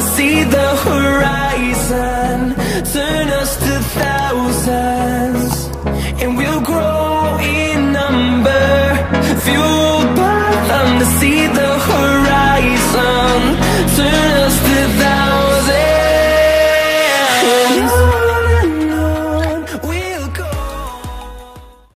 see the horizon